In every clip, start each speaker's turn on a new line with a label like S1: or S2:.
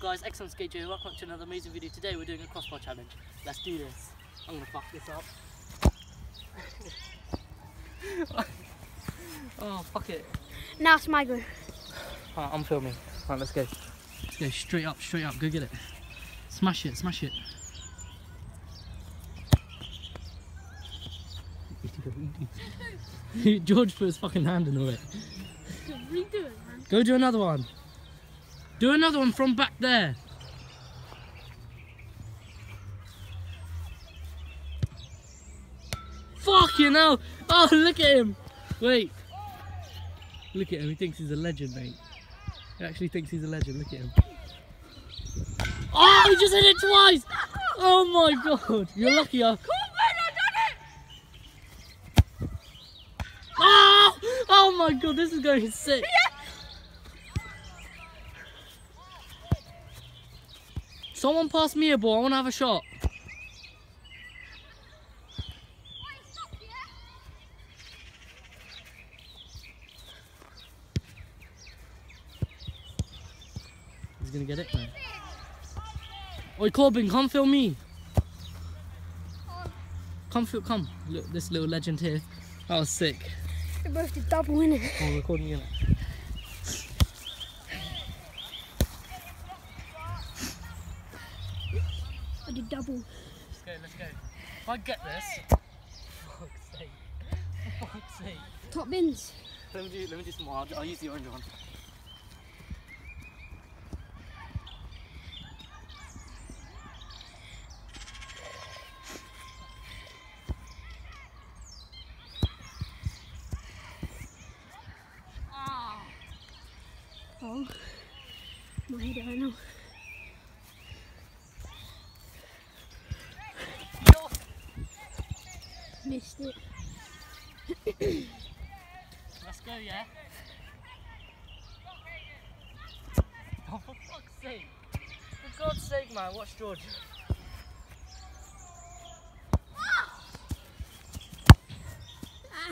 S1: guys, I'm Skate Joe. Welcome to another amazing video. Today we're doing a crossbar challenge. Let's do this. I'm gonna fuck this up. oh, fuck it.
S2: Now it's my go.
S1: Alright, I'm filming. Alright, let's go. Let's go straight up, straight up. Go get it. Smash it, smash it. George put his fucking hand in the way.
S2: Redo it, man.
S1: Go do another one. Do another one from back there. Fuck you know. Oh, look at him. Wait. Look at him. He thinks he's a legend, mate. He actually thinks he's a legend. Look at him. Oh, he just hit it twice. Oh my god. You're lucky. I... Oh, ah! oh my god. This is going sick. Someone pass me a ball. I want to have a shot. He's gonna get it now. Oi, Corbin, come film me. Come, film, come. Look, this little legend here. That was sick.
S2: They both did double in.
S1: Oh, recording now.
S2: I did double.
S1: Let's go, let's go. If I get this, for fuck's sake, for fuck's sake.
S2: Top bins.
S1: Let me do, let me do some more. I'll, I'll use the orange one.
S2: Oh. oh my head right now. Missed it.
S1: Let's go, yeah? Oh, for fuck's sake. For God's sake, man, watch George.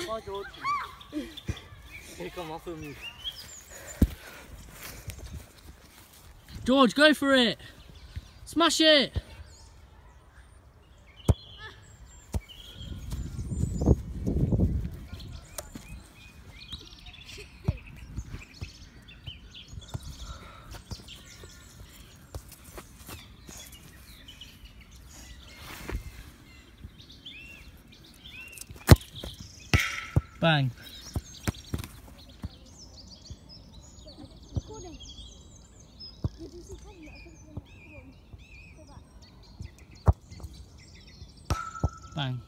S1: Bye, George. Here, come, I'll film you. George, go for it! Smash it! Bang.
S2: Recording. Did you see Tommy? I think Go back.
S1: Bang.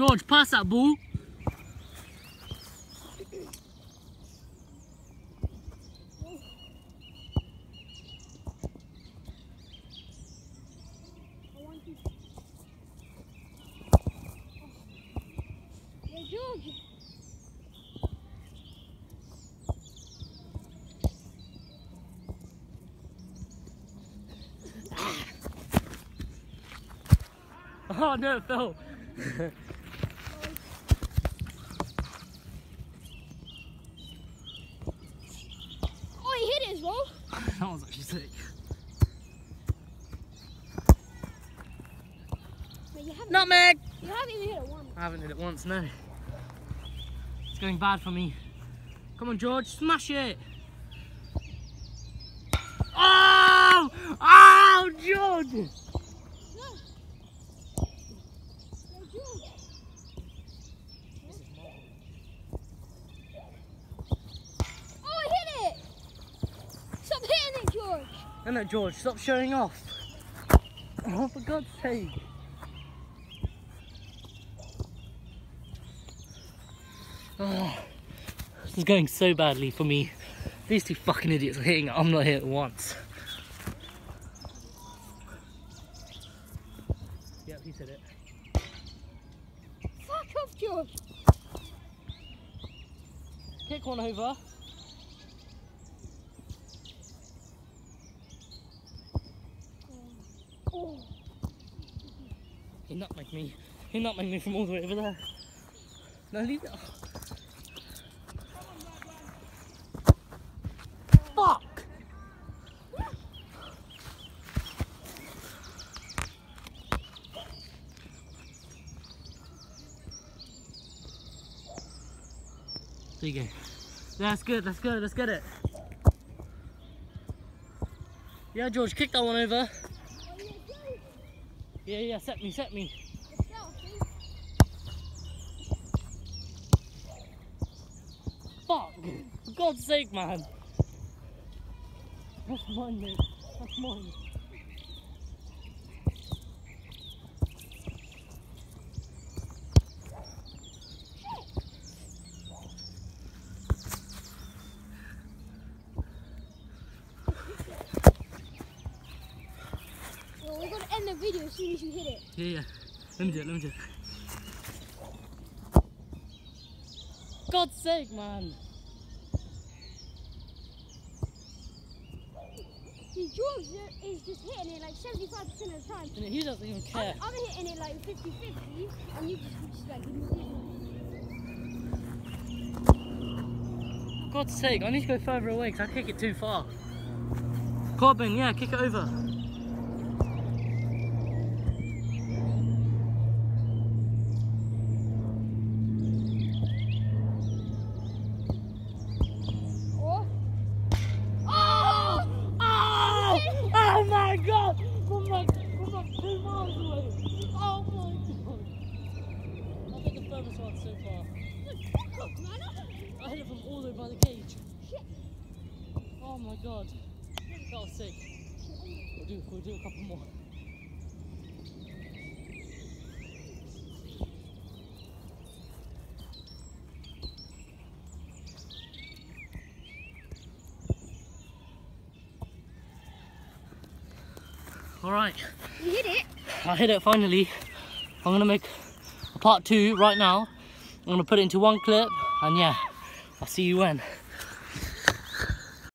S1: George, pass that ball. Oh no, it fell.
S2: Oh, he hit it as well.
S1: that was actually sick.
S2: But you haven't,
S1: Nutmeg!
S2: you haven't even hit it once.
S1: I haven't hit it once, no. It's going bad for me. Come on, George, smash it! Oh! Oh, George!
S2: No. Yeah, George. Oh, he hit it. Stop hitting it, George.
S1: No, no, George, stop showing off. Oh, for God's sake. Oh, this is going so badly for me. These two fucking idiots are hitting I'm not hit once. Yep, he said it.
S2: Fuck off, George!
S1: Kick one over. Oh. He nutmegged me. He nutmegged me from all the way over there. No, leave it. There you go. That's good, that's good, let's get it. Yeah, George, kick that one over.
S2: Yeah.
S1: Yeah, set me, set me. Fuck! For God's sake, man! That's mine, mate. That's mine.
S2: Video as soon as you hit it.
S1: Yeah, yeah. Let me do it, let me do it. God's sake, man!
S2: See, George is just hitting it like 75% of the time.
S1: And he doesn't even care.
S2: I'm, I'm hitting it like 50 50, and you just, just like, give me this one.
S1: For God's sake, I need to go further away because I kick it too far. Corbin, yeah, kick it over. My god. That was sick. We'll do, we'll do a couple more. Alright,
S2: You hit it.
S1: I hit it finally. I'm gonna make a part two right now. I'm gonna put it into one clip and yeah, I'll see you when.